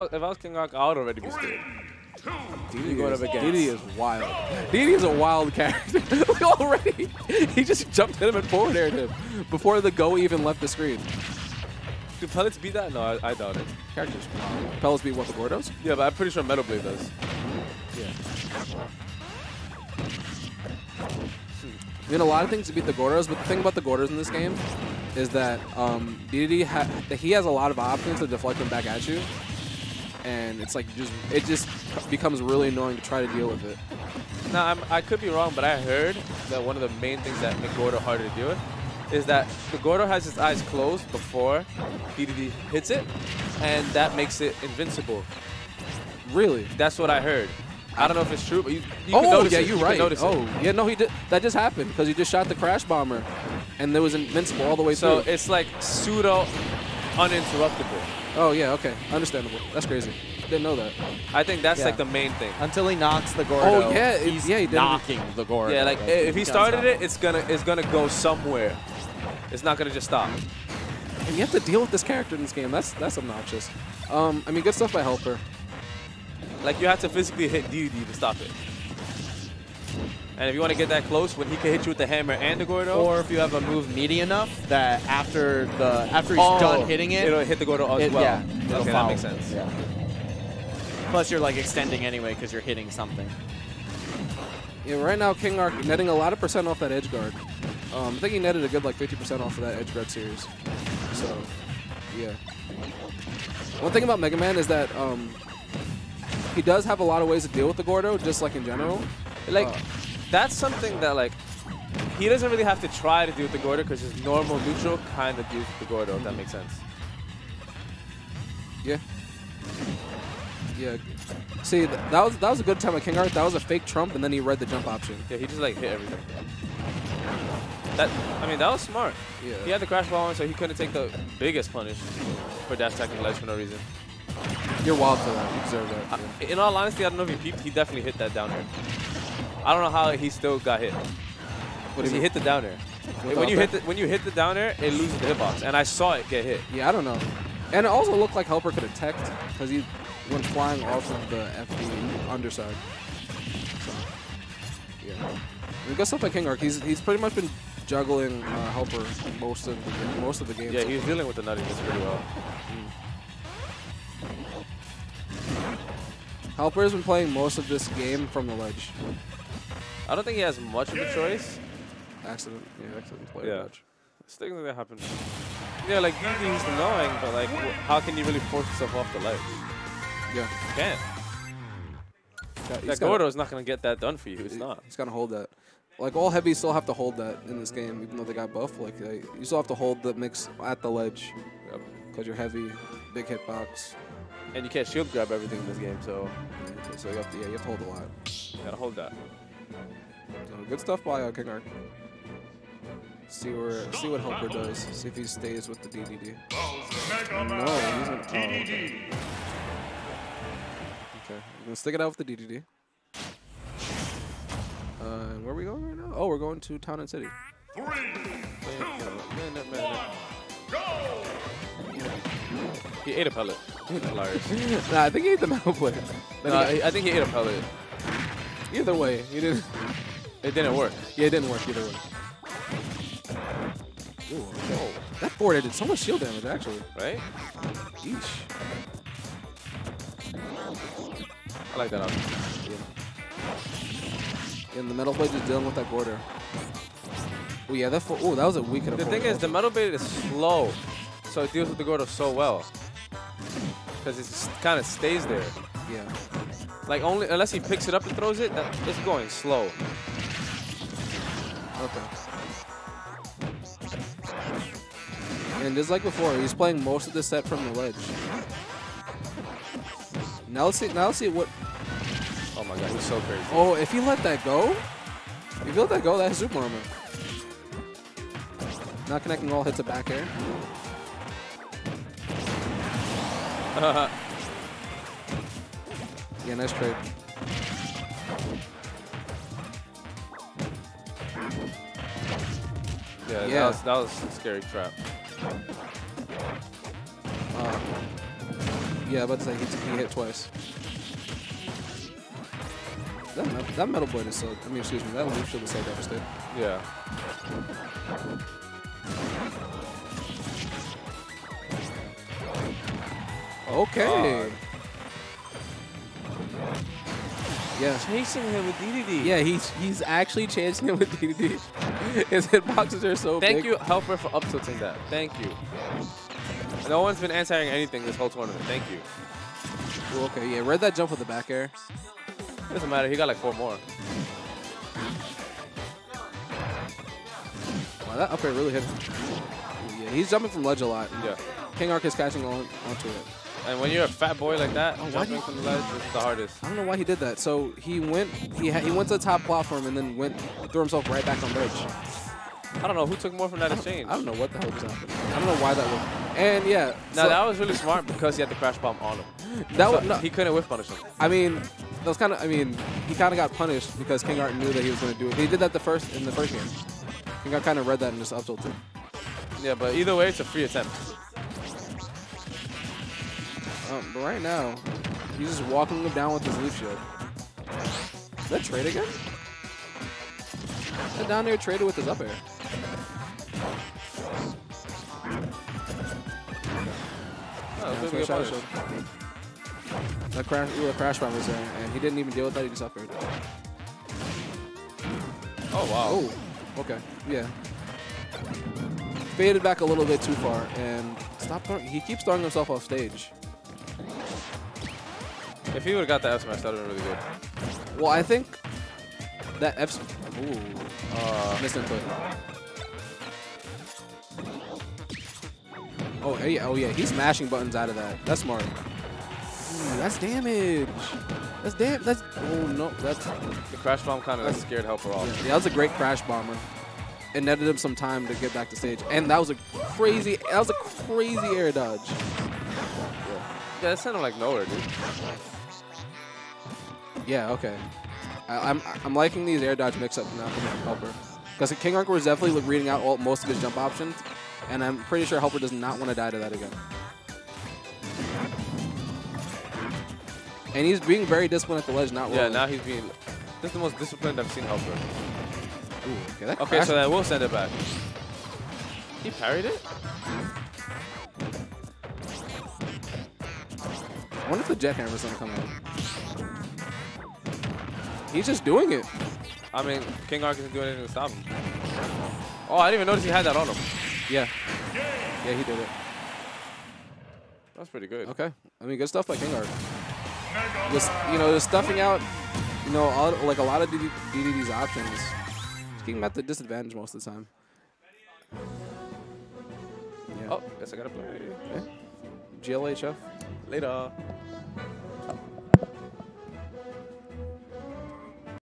If I was King Arc, I would already be scared. DD going is, up against. DD is wild. DD is a wild character. Look already. He just jumped at him and forward aired him before the go even left the screen. Do pellets beat that? No, I, I doubt it. Characters. Pellets beat what the Gordos? Yeah, but I'm pretty sure Metal Blade does. I mean, a lot of things to beat the Gordos, but the thing about the Gordos in this game is that um, DDD ha that he has a lot of options to deflect them back at you, and it's like just it just becomes really annoying to try to deal with it. Now, I'm, I could be wrong, but I heard that one of the main things that make Gordo harder to deal with is that the Gordo has his eyes closed before DDD hits it, and that makes it invincible. Really? That's what I heard. I don't know if it's true, but you, you can oh notice yeah, it. you're You right. notice it. oh yeah, no, he did. That just happened because he just shot the crash bomber, and there was invincible all the way So through. it's like pseudo uninterruptible. Oh yeah, okay, understandable. That's crazy. Didn't know that. I think that's Yeah. like the main thing. Until he knocks the Gordo. Oh, yeah, it- he's yeah, he knocking the Gordo. Yeah, like if he started it, it's gonna it's gonna go somewhere. It's not gonna just stop. And you have to deal with this character in this game. That's that's obnoxious. Um, I mean, good stuff by HelpR. Like you have to physically hit DD to stop it. And if you want to get that close, when he can hit you with the hammer and the Gordo, Or if you have a move meaty enough that after the after he's Oh, done hitting it, it'll hit the Gordo as it- well. yeah, okay, that makes sense. Yeah. Plus, you're like extending anyway because you're hitting something. Yeah, right now King Arc netting a lot of percent off that edge guard. Um, I think he netted a good like 50% off of that edge guard series. So, yeah. One thing about Mega Man is that um, he does have a lot of ways to deal with the Gordo, just like in general. Like Uh, that's something that like he doesn't really have to try to do with the Gordo because his normal neutral kind of deals with the Gordo. If that makes sense. Yeah. Yeah. See, th that was that was a good time at King Arc. That was a fake trump, and then he read the jump option. Yeah, he just like hit everything. That I mean that was smart. Yeah. He had the crash ball on, so he couldn't take the biggest punish for dash attacking ledge for no reason. You're wild for that. You deserve that. I- in all honesty, I don't know if he peeped. He definitely hit that down air. I don't know how he still got hit. Because you he hit the down air. When you hit the, when you hit the down air, it loses the hitbox, and I saw it get hit. Yeah, I don't know. And it also looked like HelpR could teched because he went flying off of the FD underside. So, yeah. Good stuff by King Arc. He's he's pretty much been juggling uh, HelpR most of the most of the game. Yeah, so he was far. dealing with the nuttiness pretty well. HelpR has been playing most of this game from the ledge. I don't think he has much of a choice. Accident. Yeah, accident play Yeah. ledge. It's things like that happen. Yeah, like he's is annoying, but like, how can you really force yourself off the ledge? Yeah. You can't. Got- That gotta- Gordo's not gonna get that done for you. It's not. He's gonna hold that. Like all heavies still have to hold that in this game, even though they got buff. Like they, you still have to hold the mix at the ledge Yep. because you're heavy, big hitbox. And you can't shield grab everything in this game, so So you have to, yeah, you have to hold a lot. you gotta hold that. So good stuff by uh, King Arc. See where, see what HelpR does. See if he stays with the DDD. No, he's in. Oh, okay. Okay, we're gonna stick it out with the DDD. Uh, where are we going right now? Oh, we're going to Town and City. He ate a pellet. Hilarious. nah, I think he ate the metal blade. No, I I think he ate a pellet. Either way, he didn't. It didn't work. Yeah, it didn't work either way. Ooh, okay. That forward did so much shield damage, actually. Right? Yeesh. I like that option. And the metal blade just dealing with that border. Oh yeah, that oh that was a weak. The thing is, the metal blade is slow, so it deals with the Gordo so well. Because it kind of stays there. yeah. Like only unless he picks it up and throws it, that, it's going slow. Okay. And just like before, he's playing most of the set from the ledge. Now let's see. Now let's see what. Oh my god, he's so crazy. Oh, if he let that go, if he let that go, that's super armor. Not connecting all hits of back air. Yeah, nice trade. yeah, Yeah. That, was, that was a scary trap. Uh, Yeah, but say he, he hit twice. That, that metal blade is so. I mean, excuse me, that leaf shield is so devastating. Yeah. Okay. God. Yeah. Chasing him with DDD. Yeah, he's he's actually chasing him with DDD. His hitboxes are so Thank big. you, HelpR, for up tilting that. Thank you. No one's been answering anything this whole tournament. Thank you. Ooh, okay, yeah, read that jump with the back air. Doesn't matter. He got like four more. Wow, that up air really hit him. Ooh, yeah, he's jumping from ledge a lot. Yeah. King Arc is catching on onto it. And when you're a fat boy like that, Oh, jumping from the ledge is the hardest. I don't know why he did that. So he went he ha he went to the top platform and then went threw himself right back on bridge. I don't know who took more from that exchange. I don't know what the hell was happening. I don't know why that was. And yeah, Now so that was really smart because he had the crash bomb on him. that So was no, he couldn't whiff punish him. I mean, that was kind of. I mean, he kind of got punished because King Arc knew that he was going to do it. He did that the first in the first game. King Arc kind of read that and just up tilted. Yeah, but either way, it's a free attempt. Um, but right now, he's just walking him down with his leaf shield. Is that trade again? That down there traded with his up air. Oh, Yeah, a good. That crash, ooh, a crash bomb was there, and he didn't even deal with that. He just up aired. Oh, wow. Oh, okay, yeah. Faded back a little bit too far, and stop throwing. He keeps throwing himself off stage. If he would have got the F smash, that would have been really good. Well, I think that F. Ooh, Uh, missed input. Oh, hey, oh yeah, he's mashing buttons out of that. That's smart. Ooh, that's damage. That's damn. That's oh no. That's the crash bomb kind of scared HelpR off. that was a great crash bomber. It netted him some time to get back to stage, and that was a crazy. That was a crazy air dodge. Yeah, that sounded like nowhere, dude. Yeah, okay. I, I'm I'm liking these air dodge mix-up now from HelpR. Because King Arc was definitely reading out all, most of his jump options, and I'm pretty sure HelpR does not want to die to that again. And he's being very disciplined at the ledge, not Yeah, now he's being. This is the most disciplined I've seen HelpR. Ooh, okay, that Okay, so then we'll send it back. He parried it? I wonder if the jet hammer's gonna come out. He's just doing it. I mean, King Arc isn't doing anything to stop him. Oh, I didn't even notice he had that on him. Yeah. Yeah, he did it. That's pretty good. Okay. I mean, good stuff by King Arc. Just you know, just stuffing out, you know, all, like a lot of DD, DDD's options. Just keep him at the disadvantage most of the time. Yeah. Oh, guess I gotta play. GLHF. Later.